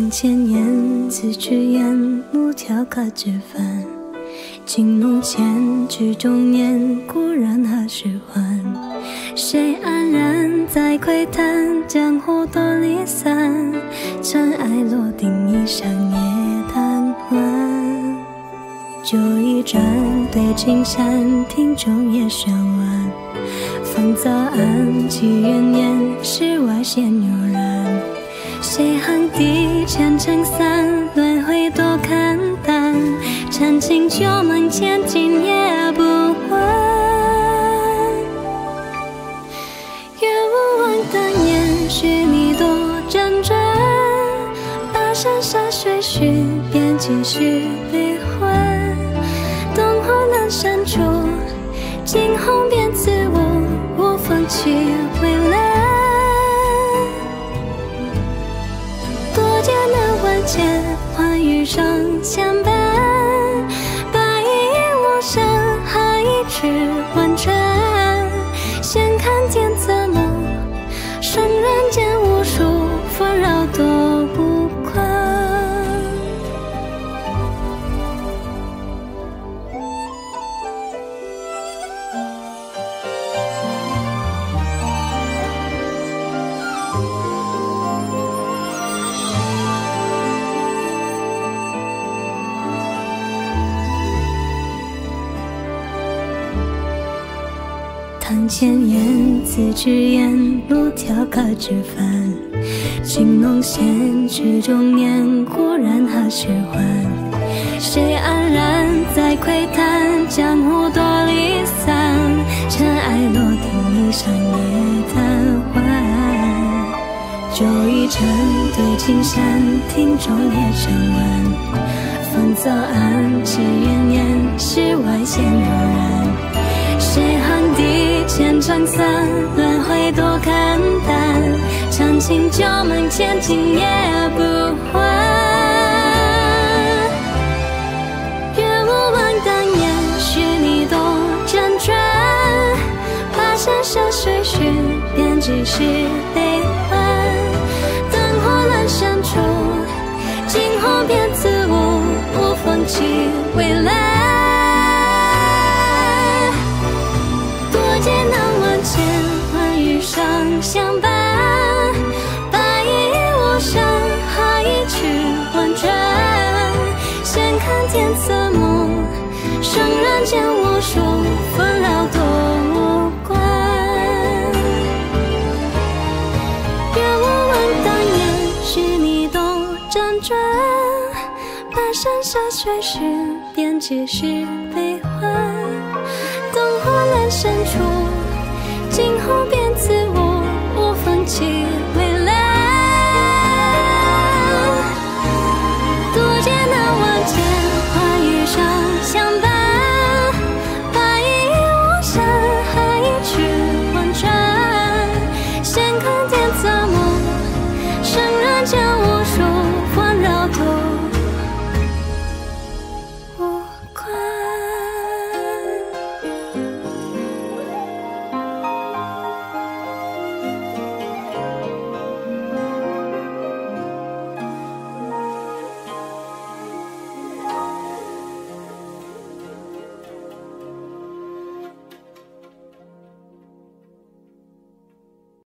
堂前燕子只言，木条可知帆。金龙千尺中年，故人何时还？谁安然在窥探，江湖多离散。尘埃落定，一生也贪欢。酒一盏，对青山，庭中夜深晚。风早暗，几元年，世外仙悠然。谁横笛，千层散，轮回多看淡。长情旧梦，千金也不换。月无望，当年许你多辗转。跋山涉水寻，遍几许悲欢。灯火阑珊处，惊鸿便自上千百。堂前燕子只言，不挑可知帆。金龙衔枝中年，故人何时还？谁安然在窥探，江湖多离散。尘埃落定，一生也贪欢。酒一盏，对青山，听中夜深晚。风早暗，起云烟，世外仙悠然。千层散，轮回多看淡。长情旧梦，千金也不换。月无望，当年许你多辗转。跋山涉水寻，遍几许悲欢。灯火阑珊处，惊鸿便自无，无风起微澜。相伴。白衣卧山，海去婉转。闲看天色梦，生人间无数纷扰多无关。月无望，当年许你懂辗转。半山下水寻，遍几许悲欢。灯火阑珊处，惊鸿下